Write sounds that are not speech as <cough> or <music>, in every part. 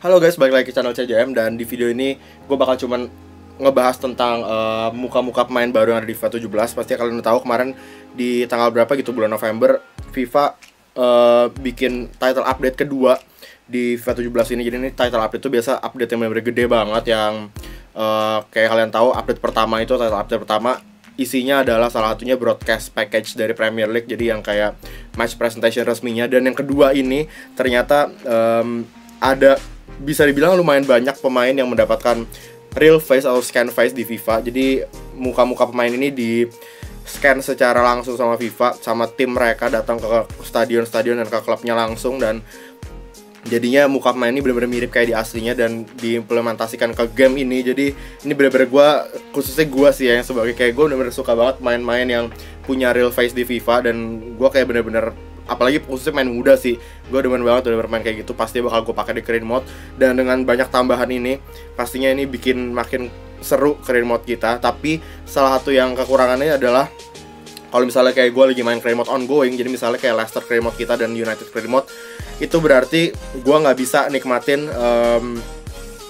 Halo guys, balik lagi ke channel CJM dan di video ini gue bakal cuman ngebahas tentang eh, muka-muka pemain baru yang ada di FIFA 17 Pasti kalian udah tahu kemarin di tanggal berapa gitu bulan November FIFA eh, bikin title update kedua di FIFA 17 ini. Jadi ini title update itu biasa update yang bener-bener gede banget yang eh, kayak kalian tahu update pertama itu title update pertama isinya adalah salah satunya broadcast package dari Premier League. Jadi yang kayak match presentation resminya. Dan yang kedua ini ternyata em, ada bisa dibilang lumayan banyak pemain yang mendapatkan real face atau scan face di FIFA. Jadi muka-muka pemain ini di scan secara langsung sama FIFA sama tim mereka datang ke stadion-stadion dan ke klubnya langsung dan jadinya muka pemain ini benar-benar mirip kayak di aslinya dan diimplementasikan ke game ini jadi ini benar-benar gue khususnya gue sih ya yang sebagai kayak gue benar-benar suka banget main-main yang punya real face di FIFA dan gue kayak benar-benar apalagi khususnya main muda sih. Gue demen banget udah bermain kayak gitu. Pasti bakal gue pakai di career mode. Dan dengan banyak tambahan ini pastinya ini bikin makin seru career mode kita. Tapi salah satu yang kekurangannya adalah kalau misalnya kayak gue lagi main career mode ongoing jadi misalnya kayak Leicester career mode kita dan United career mode itu berarti gue nggak bisa nikmatin em,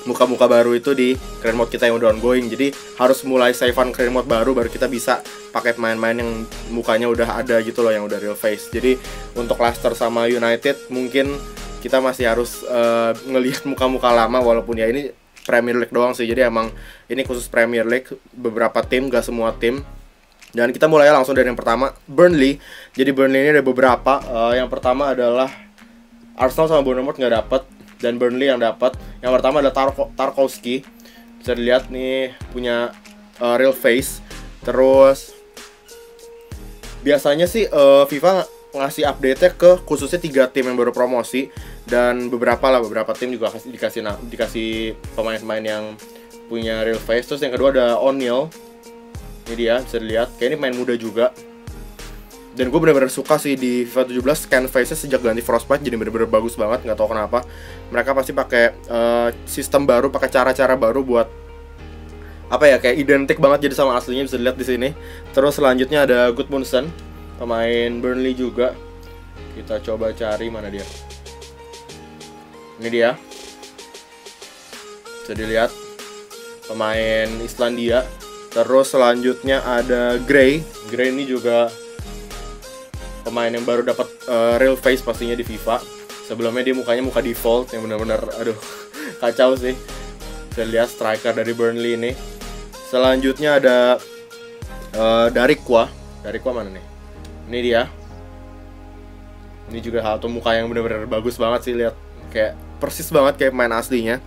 muka-muka baru itu di career mode kita yang udah ongoing. Jadi harus mulai savean career mode baru baru kita bisa pakai pemain-pemain yang mukanya udah ada gitu loh yang udah real face. Jadi untuk Leicester sama United mungkin kita masih harus eh, ngelihat muka-muka lama walaupun ya ini Premier League doang sih. Jadi emang ini khusus Premier League beberapa tim gak semua tim. Dan kita mulai langsung dari yang pertama Burnley. Jadi Burnley ini ada beberapa Eh, yang pertama adalah Arsenal sama Bournemouth nggak dapat dan Burnley yang dapat. Yang pertama Tarko, Tarkowski. Bisa dilihat nih punya uh, real face. Terus biasanya sih uh, FIFA ng- ngasih update-nya ke khususnya tiga tim yang baru promosi dan beberapa lah beberapa tim juga kasih, dikasih na- dikasih pemain-pemain yang punya real face. Terus yang kedua ada O'Neal. Ini dia bisa dilihat. Kayak ini main muda juga dan gue bener-bener suka sih di FIFA 17 scan face-nya sejak ganti Frostbite jadi bener-bener bagus banget nggak tahu kenapa. Mereka pasti pakai eh, sistem baru pakai cara-cara baru buat apa ya kayak identik banget jadi sama aslinya bisa dilihat di sini. Terus selanjutnya ada Gudmundsson pemain Burnley juga. Kita coba cari mana dia. Ini dia. Bisa dilihat pemain Islandia. Terus selanjutnya ada Gray. Gray ini juga pemain yang baru dapat uh, real face pastinya di FIFA. Sebelumnya dia mukanya muka default yang benar-benar aduh <laughs> kacau sih. Saya lihat striker dari Burnley ini. Selanjutnya ada uh, Darikwa. Darikwa mana nih? Ini dia. Ini juga satu muka yang benar-benar bagus banget sih lihat kayak persis banget kayak main aslinya.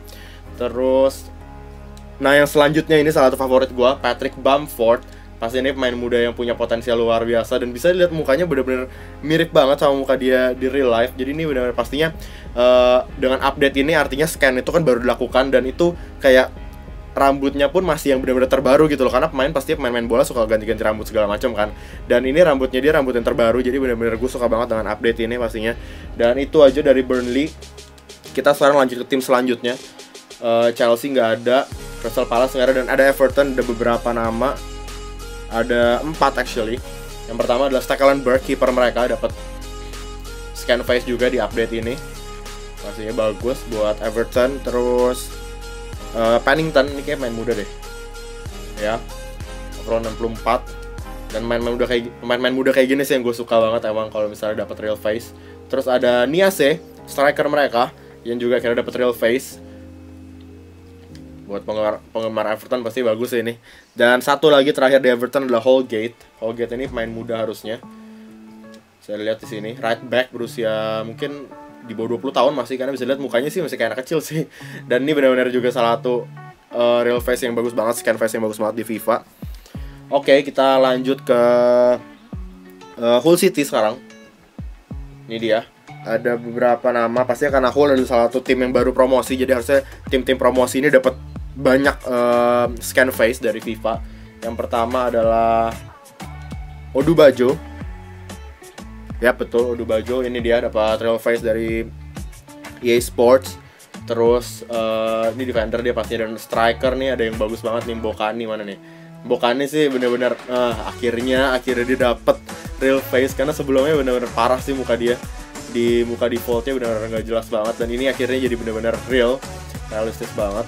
Terus Nah yang selanjutnya ini salah satu favorit gua Patrick Bamford Pasti ini pemain muda yang punya potensial luar biasa Dan bisa dilihat mukanya bener-bener mirip banget sama muka dia di real life. Jadi ini bener-bener pastinya eh, Dengan update ini artinya scan itu kan baru dilakukan Dan itu kayak rambutnya pun masih yang benar-benar terbaru gitu loh. Karena pemain pasti pemain-pemain bola suka ganti-ganti rambut segala macam kan. Dan ini rambutnya dia rambut yang terbaru jadi benar-benar gue suka banget dengan update ini pastinya. Dan itu aja dari Burnley. Kita sekarang lanjut ke tim selanjutnya. Eh, Chelsea nggak ada Crystal Palace nggak ada dan ada Everton ada beberapa nama ada empat actually. Yang pertama adalah Stekelenburg kiper mereka dapat scan face juga di update ini. Pastinya bagus buat Everton terus eh, Pennington ini kayak main muda deh. Ya overall 64 dan main-main muda kayak main-main muda kayak gini sih yang gue suka banget emang kalau misalnya dapat real face. Terus ada Niase striker mereka yang juga kira dapat real face buat penggemar penggemar Everton pasti bagus ini. Dan satu lagi terakhir di Everton adalah Holgate. Holgate ini pemain muda harusnya. Saya lihat di sini right back berusia mungkin di bawah 20 tahun masih karena bisa lihat mukanya sih masih kayak anak kecil sih. <laughs> Dan ini benar-benar juga salah satu uh, real face yang bagus banget scan face yang bagus banget di FIFA. Oke kita lanjut ke uh, Hull City sekarang. Ini dia. Ada beberapa nama pasti karena Hull adalah salah satu tim yang baru promosi. Jadi harusnya tim-tim promosi ini dapat banyak eh, scan face dari FIFA. Yang pertama adalah Odubajo ya betul Odubajo ini dia dapat real face dari EA Sports. Terus eh, ini defender dia pastinya dan striker nih ada yang bagus banget nih Mbokani mana nih? Mbokani sih bener-bener eh, akhirnya akhirnya dia dapet real face. Karena sebelumnya bener-bener parah sih muka dia. Di muka defaultnya benar-benar nggak jelas banget. Dan ini akhirnya jadi benar-benar real realistis banget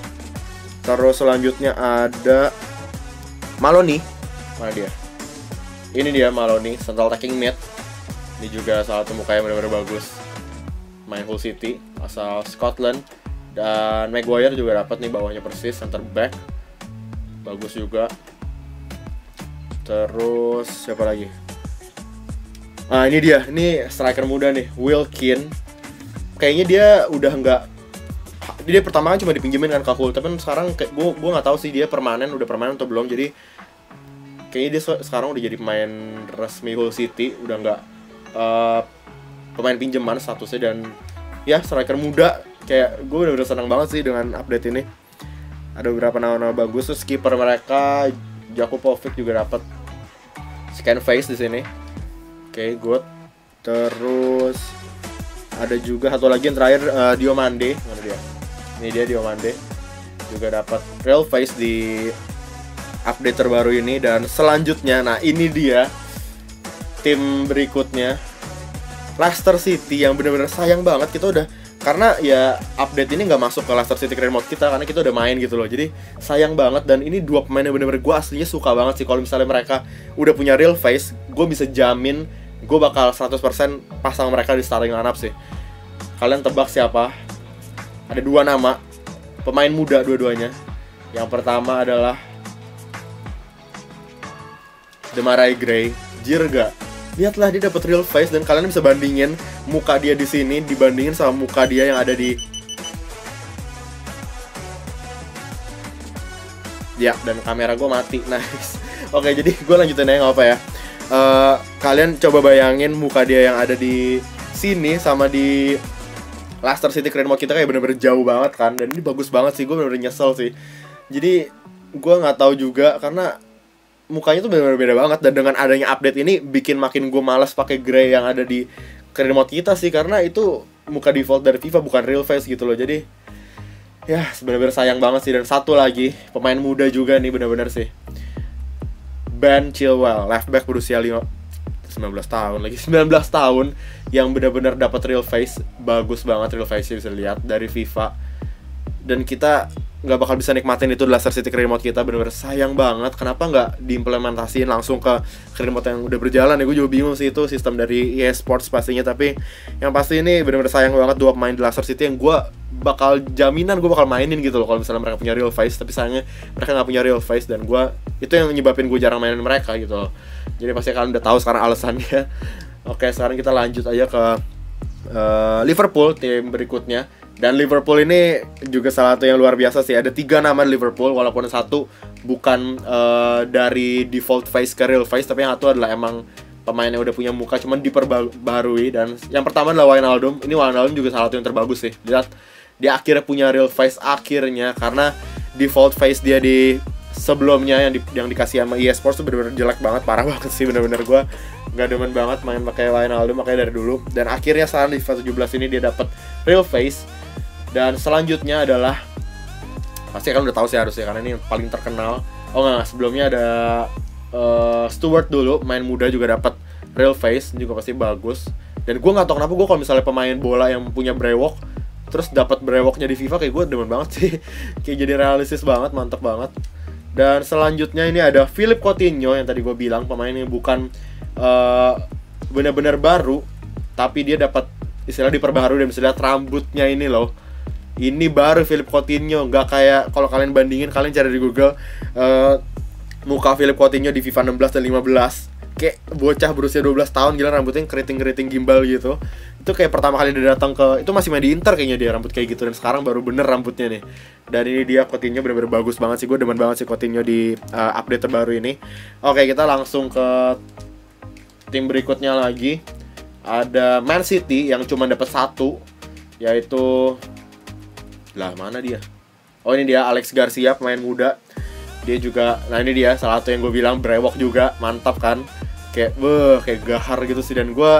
terus selanjutnya ada Maloney. Mana dia? Ini dia Maloney central attacking mid. Ini juga salah satu muka yang benar-benar bagus. Main Hull City asal Scotland. Dan Maguire juga dapat nih bawahnya persis center back. Bagus juga. Terus siapa lagi? Ah ini dia. Ini striker muda nih Wilkin. Kayaknya dia udah nggak dia pertama kan cuma dipinjemin kan ke Hull tapi kan sekarang kayak gue gue nggak tahu sih dia permanen udah permanen atau belum. Jadi kayaknya dia sekarang udah jadi pemain resmi Hull City. Udah nggak uh, pemain pinjaman statusnya. Dan ya striker muda. Kayak gue udah udah senang banget sih dengan update ini. Ada beberapa nama-nama bagus. Terus kiper mereka Jakubovic juga dapat scan face di sini. Oke okay, good. Terus ada juga satu lagi yang terakhir uh, Diomande. Mana dia ini dia Diomande juga dapat real face di update terbaru ini dan selanjutnya nah ini dia tim berikutnya. Leicester City yang benar-benar sayang banget kita udah karena ya update ini nggak masuk ke Leicester City Career Mode kita karena kita udah main gitu loh. Jadi sayang banget dan ini dua pemain yang bener-bener gue aslinya suka banget sih. Kalau misalnya mereka udah punya real face gue bisa jamin gue bakal 100% pasang mereka di starting lineup sih. Kalian tebak siapa ada dua nama pemain muda dua-duanya. Yang pertama adalah Demarai Gray Jirga. Lihatlah dia dapat real face dan kalian bisa bandingin muka dia di sini dibandingin sama muka dia yang ada di ya dan kamera gue mati. <laughs> Nice. Oke jadi gue lanjutin aja apa ya. Uh, kalian coba bayangin muka dia yang ada di sini sama di Leicester City Grand Mode kita kayak bener-bener jauh banget kan. Dan ini bagus banget sih gue bener-bener nyesel sih. Jadi gue nggak tahu juga karena mukanya tuh benar-benar beda banget. Dan dengan adanya update ini bikin makin gue malas pakai gray yang ada di remote kita sih. Karena itu muka default dari FIFA bukan real face gitu loh. Jadi ya sebenarnya sayang banget sih. Dan satu lagi pemain muda juga nih benar-benar sih. Ben Chilwell left back berusia 5 19 tahun lagi 19 tahun yang benar-benar dapat real face bagus banget real face bisa lihat dari FIFA dan kita nggak bakal bisa nikmatin itu Leicester City remote kita bener-bener sayang banget. Kenapa nggak diimplementasiin langsung ke remote yang udah berjalan? Ya gue juga bingung sih itu sistem dari EA Sports pastinya tapi yang pasti ini bener-bener sayang banget dua pemain Leicester City yang gue bakal jaminan gue bakal mainin gitu loh kalau misalnya mereka punya real face tapi sayangnya mereka nggak punya real face dan gue itu yang nyebabin gue jarang mainin mereka gitu loh jadi pasti kalian udah tahu sekarang alasannya <laughs> oke sekarang kita lanjut aja ke uh, Liverpool tim berikutnya dan Liverpool ini juga salah satu yang luar biasa sih. Ada tiga nama Liverpool, walaupun satu bukan uh, dari default face ke real face, tapi yang satu adalah emang pemain yang udah punya muka, cuman diperbarui. Dan yang pertama adalah Wijnaldum. Ini Wijnaldum juga salah satu yang terbagus sih. Lihat dia akhirnya punya real face akhirnya karena default face dia di sebelumnya yang di, yang dikasih sama EA Sports tuh bener-bener jelek banget, parah <laughs> banget sih bener-bener gue nggak demen banget main pakai Wijnaldum makanya dari dulu. Dan akhirnya sekarang di FIFA 17 ini dia dapat real face dan selanjutnya adalah pasti kalian udah tahu sih harusnya karena ini yang paling terkenal. Oh enggak, sebelumnya ada uh, Stewart dulu main muda juga dapat real face juga pasti bagus. Dan gue nggak tahu kenapa gue kalau misalnya pemain bola yang punya brewok terus dapat brewoknya di FIFA kayak gue demen banget sih. <laughs> kayak jadi realistis banget, mantep banget. Dan selanjutnya ini ada Philip Coutinho yang tadi gue bilang pemain yang bukan uh, benar-benar baru tapi dia dapat istilah diperbaharui dan bisa lihat rambutnya ini loh. Ini baru Philip Coutinho nggak kayak kalau kalian bandingin kalian cari di Google uh, muka Philip Coutinho di FIFA 16 dan 15 kayak bocah berusia 12 tahun gila rambutnya keriting-keriting gimbal gitu itu kayak pertama kali dia datang ke itu masih main di Inter kayaknya dia rambut kayak gitu dan sekarang baru bener rambutnya nih dan ini dia Coutinho bener-bener bagus banget sih gue demen banget sih Coutinho di uh, update terbaru ini oke kita langsung ke tim berikutnya lagi ada Man City yang cuma dapat satu yaitu lah mana dia? Oh ini dia Alex Garcia pemain muda. Dia juga, nah ini dia salah satu yang gue bilang brewok juga mantap kan. Kayak, wah kayak gahar gitu sih dan gue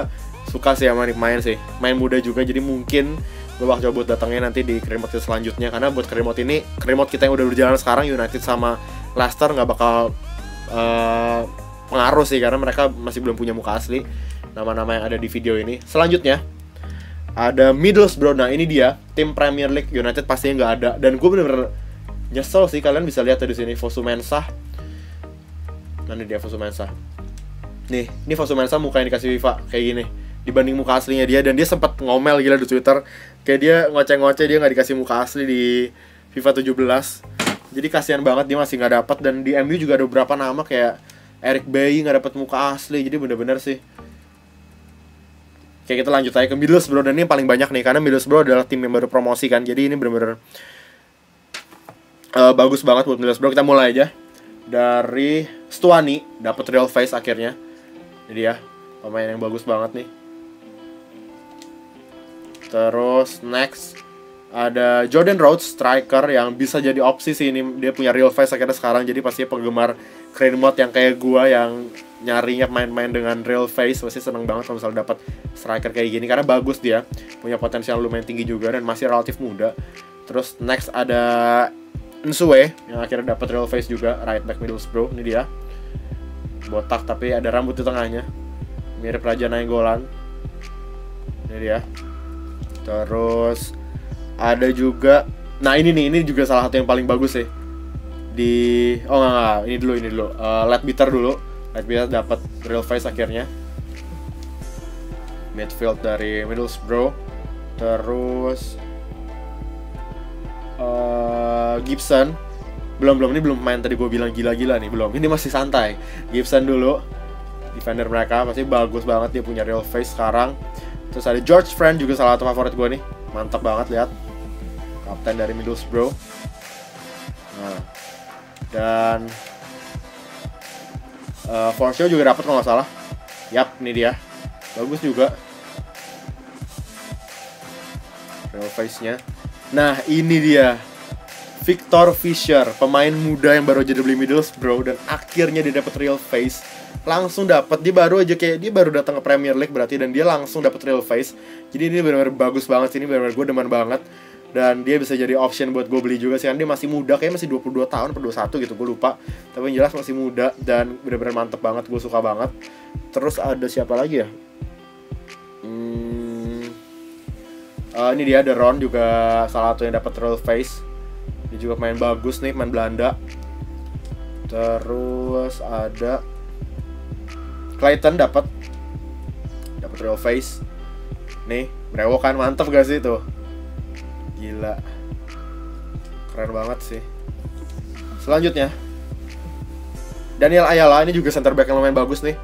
suka sih sama main sih. Main muda juga jadi mungkin gue bakal coba buat datangnya nanti di remote selanjutnya. Karena buat remote ini remote kita yang udah berjalan sekarang United sama Leicester nggak bakal uh, pengaruh sih karena mereka masih belum punya muka asli nama-nama yang ada di video ini. Selanjutnya ada Middlesbrough. Nah ini dia tim Premier League. United pastinya nggak ada. Dan gue bener-bener nyesel sih kalian bisa lihat di sini Fosu Mensah. Mana dia Fosu Mensah. Nih ini Fosu Mensah muka yang dikasih FIFA kayak gini dibanding muka aslinya dia dan dia sempat ngomel gila di Twitter kayak dia ngoceh-ngoceh dia nggak dikasih muka asli di FIFA 17 jadi kasihan banget dia masih nggak dapat dan di MU juga ada beberapa nama kayak Eric Bailly nggak dapat muka asli jadi bener-bener sih Kayak kita lanjut aja ke Middlesbrough dan ini paling banyak nih karena Middlesbrough adalah tim yang baru promosi kan. Jadi ini bener-bener uh, bagus banget buat Middlesbrough. Kita mulai aja dari Stuani dapat real face akhirnya. Jadi ya pemain yang bagus banget nih. Terus next ada Jordan Rhodes striker yang bisa jadi opsi sih. Ini dia punya real face akhirnya sekarang. Jadi pasti penggemar crane mode yang kayak gua yang nyarinya main-main dengan real face pasti seneng banget kalau misalnya dapat striker kayak gini. Karena bagus dia punya potensial lumayan tinggi juga dan masih relatif muda. Terus next ada Nsue yang akhirnya dapat real face juga right back Middlesbrough. Ini dia. Botak tapi ada rambut di tengahnya. Mirip Raja Nainggolan. Ini dia terus ada juga nah ini nih ini juga salah satu yang paling bagus sih. Di oh enggak, enggak. ini dulu ini dulu. Uh, Let Bitter dulu. Let Bitter dapat real face akhirnya. Midfield dari Middlesbrough. Terus uh, Gibson. Belum belum ini belum main tadi gue bilang gila-gila nih belum. Ini masih santai. Gibson dulu. Defender mereka pasti bagus banget dia punya real face sekarang terus ada George Friend juga salah satu favorit gue nih. Mantap banget lihat. Kapten dari Middlesbrough. Nah. Dan uh, juga dapat kalau nggak salah. Yap ini dia. Bagus juga. Real face nya nah ini dia. Victor Fisher, pemain muda yang baru aja beli Middlesbrough dan akhirnya dia dapat real face. Langsung dapat dia baru aja kayak dia baru datang ke Premier League berarti dan dia langsung dapat real face. Jadi ini benar-benar bagus banget sih ini benar-benar gue demen banget. Dan dia bisa jadi option buat gue beli juga sih kan dia masih muda kayak masih 22 tahun atau 21 gitu gue lupa. Tapi yang jelas masih muda dan benar-benar mantep banget gue suka banget. Terus ada siapa lagi ya? Hmm, uh, ini dia ada Ron juga salah satu yang dapat real face. Dia juga main bagus nih main Belanda. Terus ada Clayton dapat. Dapat real face. Nih brewok kan mantep gak sih tuh? Gila. Keren banget sih. Selanjutnya. Daniel Ayala ini juga center back yang lumayan bagus nih.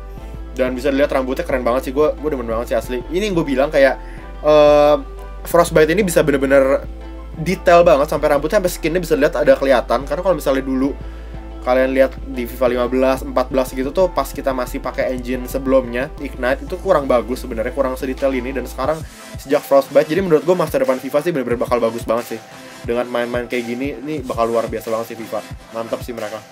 Dan bisa dilihat rambutnya keren banget sih. Gue gue demen banget sih asli. Ini gue bilang kayak uh, frostbite ini bisa bener-bener detail banget. Sampai rambutnya sampai skinnya bisa lihat ada kelihatan. Karena kalau misalnya dulu kalian lihat di FIFA 15, 14 gitu tuh pas kita masih pakai engine sebelumnya Ignite itu kurang bagus sebenarnya kurang sedetail ini. Dan sekarang sejak Frostbite jadi menurut gue masa depan FIFA sih bener-bener bakal bagus banget sih. Dengan main-main kayak gini ini bakal luar biasa banget sih FIFA. Mantap sih mereka.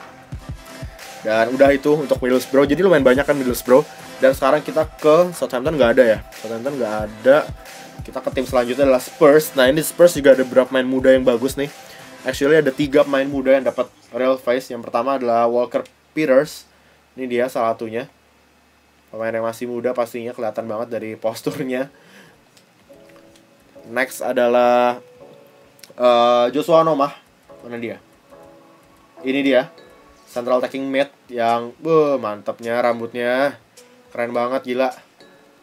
Dan udah itu untuk Middlesbrough jadi lumayan banyak kan Middlesbrough. Dan sekarang kita ke Southampton nggak ada ya? Southampton nggak ada. Kita ke tim selanjutnya adalah Spurs. Nah ini Spurs juga ada beberapa main muda yang bagus nih. Actually ada tiga pemain muda yang dapat real face. Yang pertama adalah Walker Peters. Ini dia salah satunya. Pemain yang masih muda pastinya kelihatan banget dari posturnya. Next adalah uh, Joshua Nomah mana dia? Ini dia. Central attacking mid yang be mantapnya rambutnya. Keren banget gila.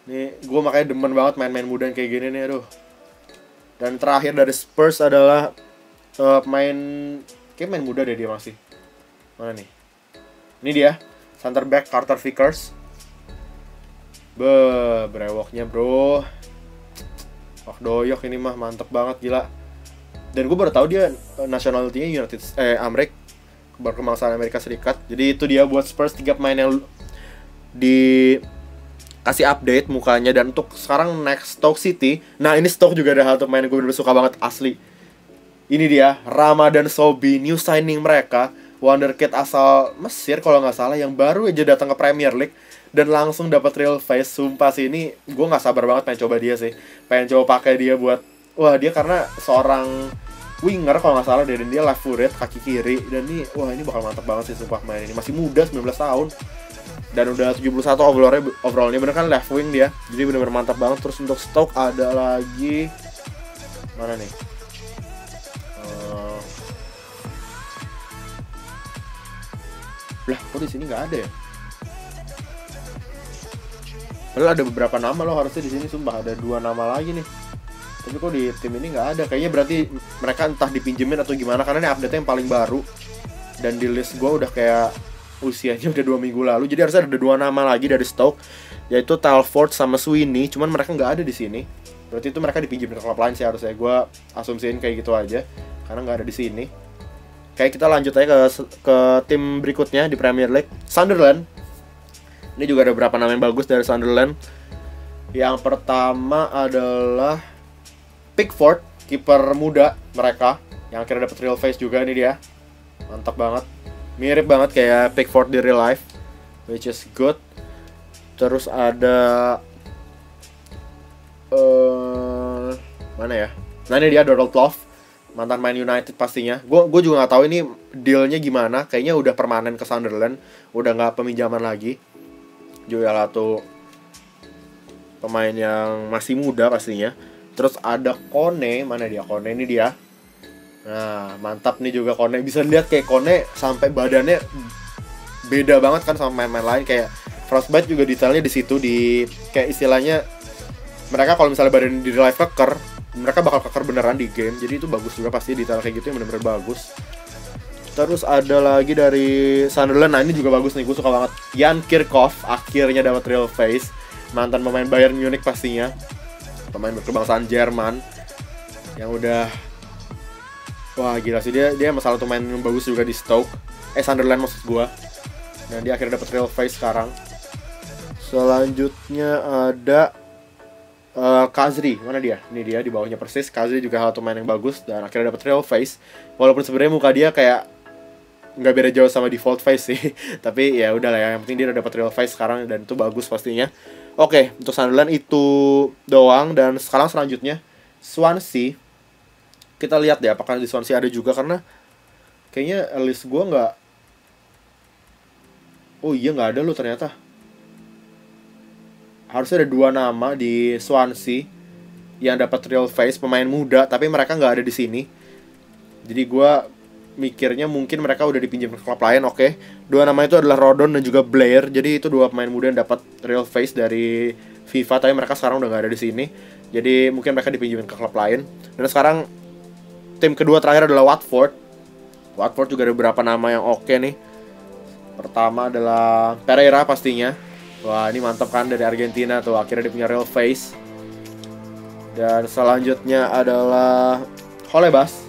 Nih, gue makanya demen banget main-main muda kayak gini nih, aduh. Dan terakhir dari Spurs adalah uh, pemain kayak main muda deh dia masih. Mana nih? Ini dia, center back Carter Vickers. Be, brewoknya bro. Wah, doyok ini mah mantep banget gila. Dan gue baru tahu dia eh, nationality-nya United eh Amerika berkebangsaan Amerika Serikat. Jadi itu dia buat Spurs tiga pemain yang di kasih update mukanya dan untuk sekarang next Stoke City nah ini Stoke juga ada hal main gue bener suka banget asli ini dia Ramadan Sobi new signing mereka. Wonderkid asal Mesir kalau nggak salah yang baru aja datang ke Premier League dan langsung dapat real face. Sumpah sih ini gue nggak sabar banget pengen coba dia sih. Pengen coba pakai dia buat wah dia karena seorang winger kalau nggak salah dan dia left footed kaki kiri. Dan ini wah ini bakal mantap banget sih sumpah main ini. Masih muda 19 tahun. Dan udah 71 overallnya overallnya. Bener kan left wing dia. Jadi bener-bener mantap banget. Terus untuk Stoke ada lagi mana nih lah kok di sini nggak ada ya? Padahal ada beberapa nama loh harusnya di sini sumpah. Ada dua nama lagi nih. Tapi kok di tim ini nggak ada? Kayaknya berarti mereka entah dipinjemin atau gimana karena ini update yang paling baru. Dan di list gue udah kayak usianya udah dua minggu lalu. Jadi harusnya ada dua nama lagi dari Stoke yaitu Talford sama Sweeney. Cuman mereka nggak ada di sini. Berarti itu mereka dipinjemin ke klub lain sih harusnya. Gue asumsiin kayak gitu aja karena nggak ada di sini kayak kita lanjut aja ke ke tim berikutnya di Premier League. Sunderland. Ini juga ada beberapa nama yang bagus dari Sunderland. Yang pertama adalah Pickford kiper muda mereka yang akhirnya dapat real face juga ini dia. Mantap banget. Mirip banget kayak Pickford di real life which is good. Terus ada eh mana ya? Nah ini dia Donald Love mantan main United pastinya. Gue gue juga nggak tahu ini dealnya gimana. Kayaknya udah permanen ke Sunderland. Udah nggak peminjaman lagi. Joel Lato pemain yang masih muda pastinya. Terus ada Kone. Mana dia? Kone ini dia. Nah mantap nih juga Kone. Bisa lihat kayak Kone sampai badannya beda banget kan sama main-main lain. Kayak Frostbite juga detailnya di situ. Di kayak istilahnya mereka kalau misalnya badan di live keker mereka bakal keker beneran di game jadi itu bagus juga pasti detail kayak gitu yang bener-bener bagus. Terus ada lagi dari Sunderland nah ini juga bagus nih gue suka banget. Jan Kirchhoff akhirnya dapat real face. Mantan pemain Bayern Munich pastinya. Pemain berkebangsaan Jerman. Yang udah wah gila sih dia dia masalah tuh main yang bagus juga di Stoke. Eh Sunderland maksud gua. Dan dia akhirnya dapat real face sekarang. Selanjutnya ada uh, Kazri mana dia? Ini dia di bawahnya persis. Kazri juga hal main yang bagus dan akhirnya dapat real face. Walaupun sebenarnya muka dia kayak nggak beda jauh sama default face sih. <laughs> Tapi ya udah lah ya yang penting dia udah dapat real face sekarang dan itu bagus pastinya. Oke untuk Sunderland itu doang dan sekarang selanjutnya Swansea. Kita lihat deh apakah di Swansea ada juga karena kayaknya list gua nggak oh iya nggak ada loh ternyata harusnya ada dua nama di Swansea yang dapat real face pemain muda tapi mereka nggak ada di sini. Jadi gua mikirnya mungkin mereka udah dipinjam ke klub lain oke. Dua nama itu adalah Rodon dan juga Blair. Jadi itu dua pemain muda yang dapat real face dari FIFA tapi mereka sekarang udah nggak ada di sini. Jadi mungkin mereka dipinjemin ke klub lain. Dan sekarang tim kedua terakhir adalah Watford. Watford juga ada beberapa nama yang oke nih. Pertama adalah Pereira pastinya wah ini mantap kan dari Argentina tuh akhirnya dia punya real face. Dan selanjutnya adalah Holebas.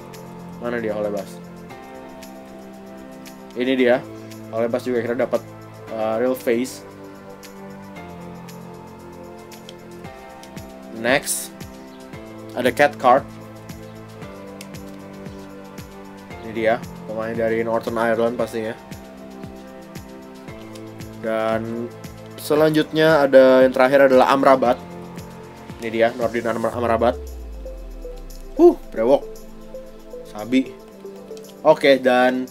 Mana dia Holebas? Ini dia Holebas juga akhirnya dapat uh, real face. Next ada Cat Card. Ini dia pemain dari Northern Ireland pastinya. Dan selanjutnya ada yang terakhir adalah Amrabat. Ini dia Nordin Am Amrabat. Uh brewok. Sabi. Oke dan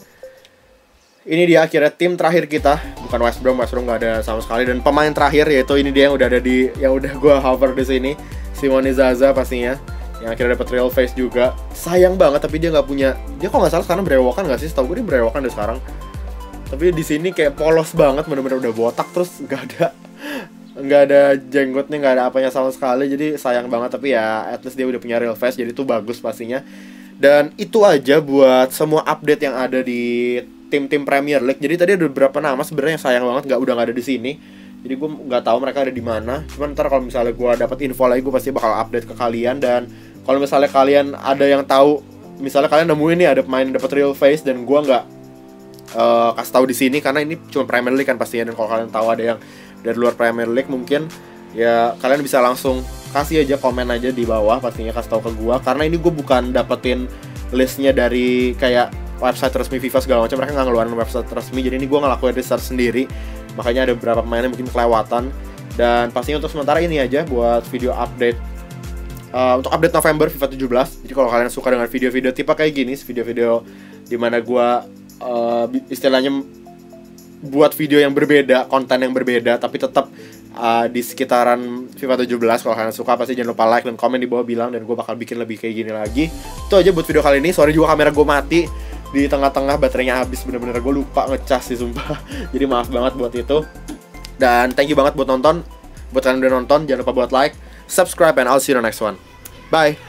ini dia akhirnya tim terakhir kita. Bukan West Brom West Brom nggak ada sama sekali. Dan pemain terakhir yaitu ini dia yang udah ada di yang udah gue hover di sini. Simone Zaza pastinya. Yang akhirnya dapat real face juga. Sayang banget tapi dia nggak punya dia kok nggak salah sekarang berewokan nggak sih? Setahu gue dia berewokan deh sekarang tapi di sini kayak polos banget bener-bener udah botak terus nggak ada nggak ada jenggotnya nggak ada apanya sama sekali. Jadi sayang banget tapi ya at least dia udah punya real face jadi itu bagus pastinya. Dan itu aja buat semua update yang ada di tim-tim Premier League. Jadi tadi ada beberapa nama sebenarnya yang sayang banget nggak udah nggak ada di sini. Jadi gue nggak tahu mereka ada di mana. Cuman ntar kalau misalnya gue dapat info lagi gue pasti bakal update ke kalian. Dan kalau misalnya kalian ada yang tahu misalnya kalian nemuin nih ada pemain dapat real face dan gue nggak uh, kasih tahu di sini karena ini cuma Premier League kan pastinya dan kalau kalian tahu ada yang dari luar Premier League mungkin ya kalian bisa langsung kasih aja komen aja di bawah pastinya kasih tahu ke gue karena ini gue bukan dapetin listnya dari kayak website resmi FIFA segala macam mereka nggak ngeluarin website resmi jadi ini gue ngelakuin research sendiri. Makanya ada beberapa pemain yang mungkin kelewatan. Dan pastinya untuk sementara ini aja buat video update uh, untuk update November FIFA 17 jadi kalau kalian suka dengan video-video tipe kayak gini video-video di mana gue uh, istilahnya buat video yang berbeda, konten yang berbeda, tapi tetap uh, di sekitaran FIFA 17 kalau kalian suka pasti jangan lupa like dan komen di bawah bilang dan gue bakal bikin lebih kayak gini lagi. Itu aja buat video kali ini. Sorry juga kamera gue mati. Di tengah-tengah baterainya habis bener-bener gue lupa ngecas sih sumpah. <laughs> Jadi maaf banget buat itu. Dan thank you banget buat nonton. Buat kalian udah nonton jangan lupa buat like subscribe and I'll see you in the next one. Bye